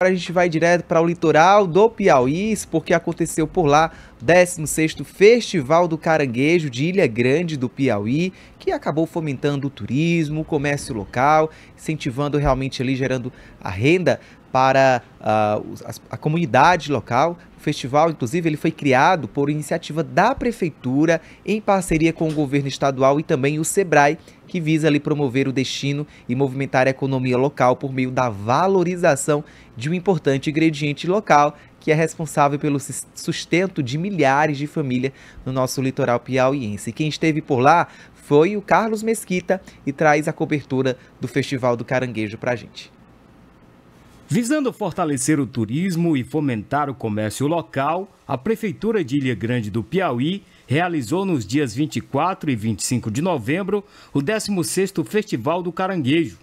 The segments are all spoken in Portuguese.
Agora a gente vai direto para o litoral do Piauí, porque aconteceu por lá 16º Festival do Caranguejo de Ilha Grande do Piauí, que acabou fomentando o turismo, o comércio local, incentivando realmente ali, gerando a renda para uh, a, a, comunidade local. O festival, inclusive, ele foi criado por iniciativa da prefeitura em parceria com o governo estadual e também o SEBRAE, que visa ali promover o destino e movimentar a economia local por meio da valorização de um importante ingrediente local que é responsável pelo sustento de milhares de famílias no nosso litoral piauiense. Quem esteve por lá foi o Carlos Mesquita e traz a cobertura do Festival do Caranguejo para a gente. Visando fortalecer o turismo e fomentar o comércio local, a Prefeitura de Ilha Grande do Piauí realizou nos dias 24 e 25 de novembro o 16º Festival do Caranguejo,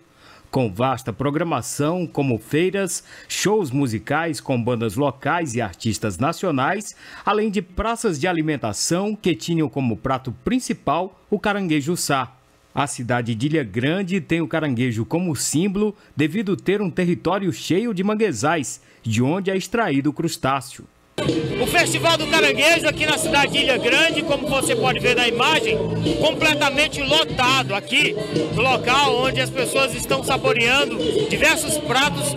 com vasta programação como feiras, shows musicais com bandas locais e artistas nacionais, além de praças de alimentação que tinham como prato principal o caranguejo sá. A cidade de Ilha Grande tem o caranguejo como símbolo devido ter um território cheio de manguezais, de onde é extraído o crustáceo. O Festival do Caranguejo aqui na cidade de Ilha Grande, como você pode ver na imagem, completamente lotado aqui no local onde as pessoas estão saboreando diversos pratos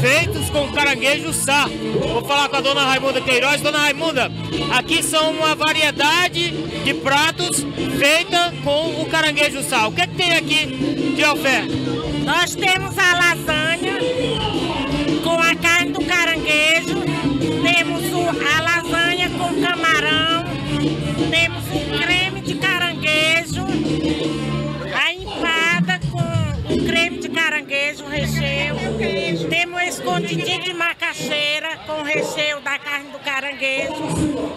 feitos com caranguejo sá. Vou falar com a dona Raimunda Queiroz. Dona Raimunda, aqui são uma variedade de pratos feita com o caranguejo sá. O que, é que tem aqui de oferta? Nós temos a lasanha temos o creme de caranguejo, a empada com o creme de caranguejo, recheio, temos o escondidinho de macaxeira com recheio da carne do caranguejo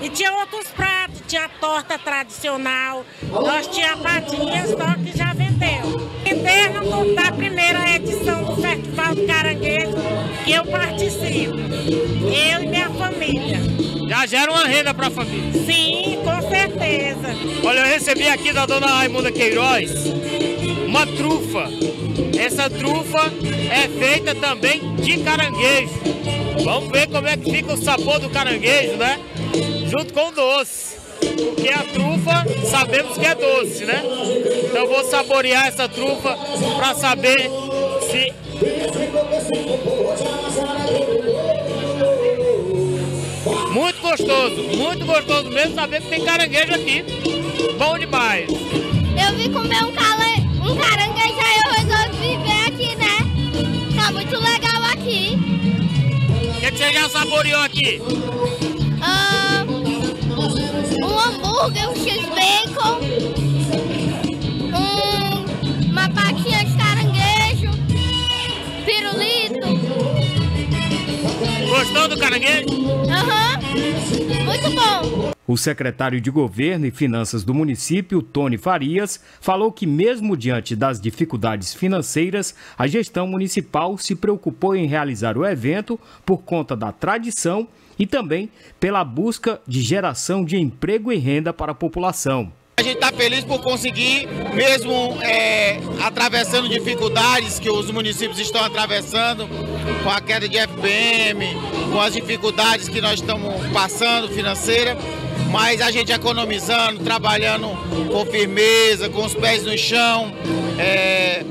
e tinha outros pratos, tinha torta tradicional, nós tinha patinhas, só que já vendeu. Interno da primeira edição do Festival do Caranguejo que eu participo, eu e minha família. Já gera uma renda para a família? Sim, certeza. Olha, eu recebi aqui da dona Raimunda Queiroz uma trufa. Essa trufa é feita também de caranguejo. Vamos ver como é que fica o sabor do caranguejo, né? Junto com o doce. Porque a trufa sabemos que é doce, né? Então vou saborear essa trufa para saber se gostoso, muito gostoso mesmo saber que tem caranguejo aqui. Bom demais. Eu vim comer um, cale... um caranguejo aí eu resolvi viver aqui, né? Tá muito legal aqui. O que, que você já saboreou aqui? Uh, um hambúrguer, um x-bacon, um... uma patinha de caranguejo, pirulito. Gostou do caranguejo? Aham. Uhum. O secretário de Governo e Finanças do município, Tony Farias, falou que, mesmo diante das dificuldades financeiras, a gestão municipal se preocupou em realizar o evento por conta da tradição e também pela busca de geração de emprego e renda para a população. A gente está feliz por conseguir, mesmo é, atravessando dificuldades que os municípios estão atravessando, com a queda de FPM, com as dificuldades que nós estamos passando financeira, mas a gente economizando, trabalhando com firmeza, com os pés no chão, é,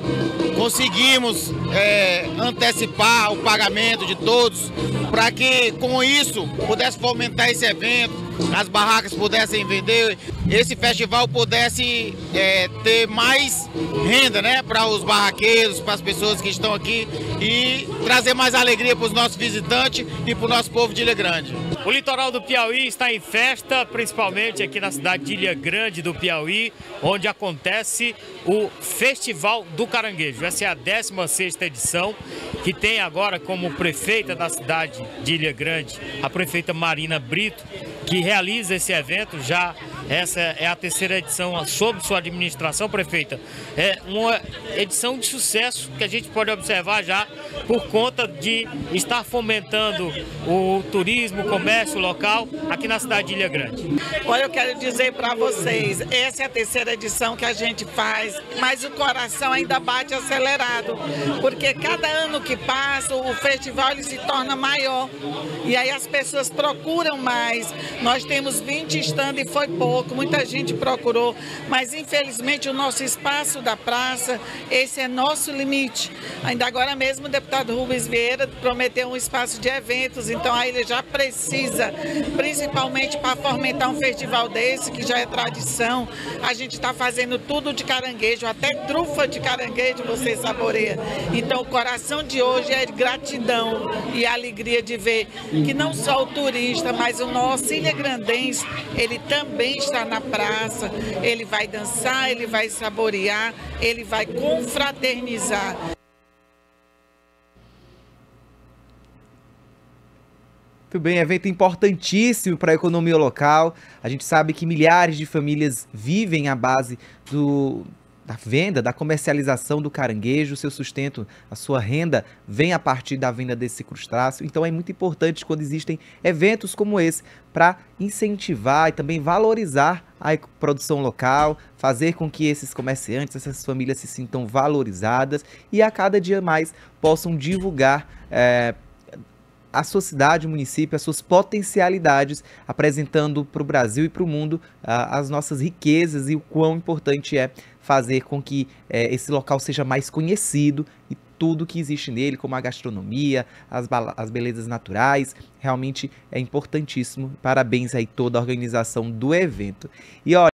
conseguimos é, antecipar o pagamento de todos para que com isso pudesse fomentar esse evento, as barracas pudessem vender, esse festival pudesse é, ter mais renda né, para os barraqueiros, para as pessoas que estão aqui e trazer mais alegria para os nossos visitantes e para o nosso povo de Ilha Grande. O litoral do Piauí está em festa, principalmente aqui na cidade de Ilha Grande do Piauí, onde acontece o Festival do Caranguejo. Essa é a 16ª edição, que tem agora como prefeita da cidade de Ilha Grande, a prefeita Marina Brito, que realiza esse evento já essa é a terceira edição sob sua administração, prefeita. É uma edição de sucesso que a gente pode observar já por conta de estar fomentando o turismo, o comércio local aqui na cidade de Ilha Grande. Olha, eu quero dizer para vocês, essa é a terceira edição que a gente faz, mas o coração ainda bate acelerado, porque cada ano que passa o festival ele se torna maior e aí as pessoas procuram mais. Nós temos 20 estandes e foi pouco, muita gente procurou, mas infelizmente o nosso espaço da praça, esse é nosso limite. Ainda agora mesmo o deputado Rubens Vieira prometeu um espaço de eventos, então aí ele já precisa, principalmente para fomentar um festival desse, que já é tradição. A gente está fazendo tudo de caranguejo, até trufa de caranguejo você saboreia. Então o coração de hoje é gratidão e alegria de ver que não só o turista, mas o nosso Ilha Grandense, ele também está na praça, ele vai dançar, ele vai saborear, ele vai confraternizar. Muito bem, evento importantíssimo para a economia local. A gente sabe que milhares de famílias vivem à base do, da venda, da comercialização do caranguejo, seu sustento, a sua renda vem a partir da venda desse crustáceo. Então é muito importante quando existem eventos como esse para incentivar e também valorizar a produção local, fazer com que esses comerciantes, essas famílias se sintam valorizadas e a cada dia mais possam divulgar é, a sua cidade, o município, as suas potencialidades, apresentando para o Brasil e para o mundo uh, as nossas riquezas e o quão importante é fazer com que uh, esse local seja mais conhecido e tudo que existe nele, como a gastronomia, as, as belezas naturais, realmente é importantíssimo. Parabéns aí toda a organização do evento. E olha,